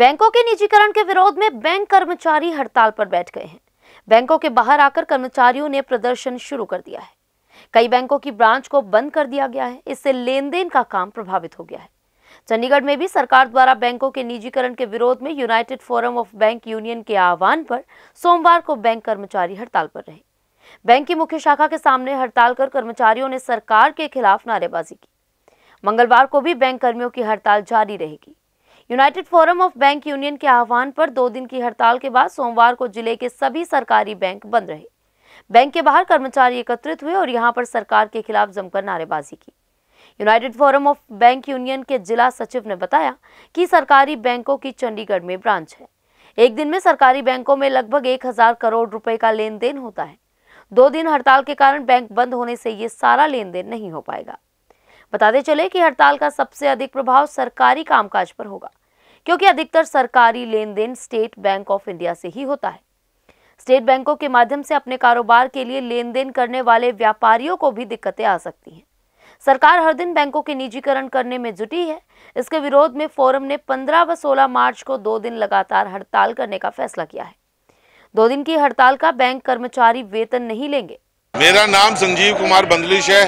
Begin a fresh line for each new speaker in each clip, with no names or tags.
बैंकों के निजीकरण के विरोध में बैंक कर्मचारी हड़ताल पर बैठ गए हैं। बैंकों के बाहर आकर कर्मचारियों ने प्रदर्शन शुरू कर दिया है। कई बैंकों की ब्रांच को बंद कर दिया गया है। इससे लेन देन का काम प्रभावित हो गया है। चंडीगढ़ में भी सरकार द्वारा बैंकों के निजीकरण के विरोध में united forum of bank union के आह्वान पर सोमवार को बैंक कर्मचारी हड़ताल पर रहे। बैंक की मुख्य शाखा के सामने हड़ताल कर कर्मचारियों ने सरकार के खिलाफ नारेबाजी की। मंगलवार को भी बैंक कर्मियों की हड़ताल जारी रहेगी। United forum of bank union के आह्वान पर दो दिन की हड़ताल के बाद सोमवार को ज़िले के सभी सरकारी बैंक बंद रहे। बैंक के बाहर कर्मचारी एकत्रित हुए और यहाँ पर सरकार के खिलाफ जमकर नारेबाजी की। United forum of bank union के जिला सचिव ने बताया कि सरकारी बैंकों की चंडीगढ़ में ब्रांच है। एक दिन में सरकारी बैंकों में लगभग एक हज़ार करोड़ रुपए का लेन देन होता है। दो दिन हड़ताल के कारण बैंक बंद होने से ये सारा लेन देन नहीं हो पाएगा। बताते चले कि हड़ताल का सबसे अधिक प्रभाव सरकारी कामकाज पर होगा। क्योंकि अधिकतर सरकारी लेन देन स्टेट बैंक ऑफ़ इंडिया से ही होता है। स्टेट बैंकों के माध्यम से अपने कारोबार के लिए लेन देन करने वाले व्यापारियों को भी दिक्कतें आ सकती हैं। सरकार हर दिन बैंकों के निजीकरण करने में जुटी है। इसके विरोध में फोरम ने 15 व 16 मार्च को दो दिन लगातार हड़ताल करने का फैसला किया है। दो दिन की हड़ताल का बैंक कर्मचारी वेतन नहीं लेंगे।
मेरा नाम संजीव कुमार बंदलिश है।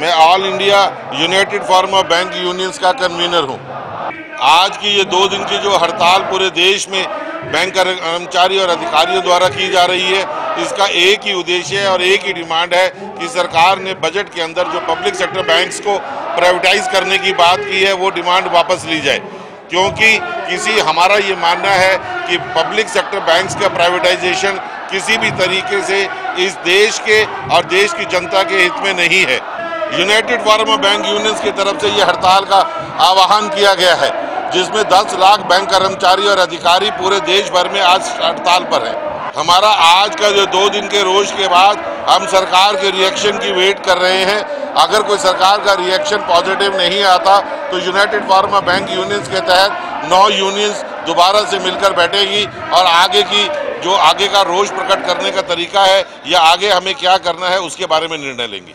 मैं all India united forum of bank unions का कन्वीनर हूँ। आज की ये दो दिन की जो हड़ताल पूरे देश में बैंक कर्मचारी और अधिकारियों द्वारा की जा रही है, इसका एक ही उद्देश्य है और एक ही डिमांड है कि सरकार ने बजट के अंदर जो पब्लिक सेक्टर बैंक्स को प्राइवेटाइज करने की बात की है, वो डिमांड वापस ली जाए। क्योंकि किसी, हमारा ये मानना है कि पब्लिक सेक्टर बैंक्स का प्राइवेटाइजेशन किसी भी तरीके से इस देश के और देश की जनता के हित में नहीं है। यूनाइटेड फॉरम बैंक यूनियंस की तरफ़ से ये हड़ताल का आह्वान किया गया है, जिसमें 10 लाख बैंक कर्मचारी और अधिकारी पूरे देश भर में आज हड़ताल पर हैं। हमारा आज का जो दो दिन के रोज के बाद हम सरकार के रिएक्शन की वेट कर रहे हैं। अगर कोई सरकार का रिएक्शन पॉजिटिव नहीं आता तो यूनाइटेड फार्मा बैंक यूनियंस के तहत नौ यूनियंस दोबारा से मिलकर बैठेगी और आगे की, जो आगे का रोष प्रकट करने का तरीका है, या आगे हमें क्या करना है, उसके बारे में निर्णय लेंगे।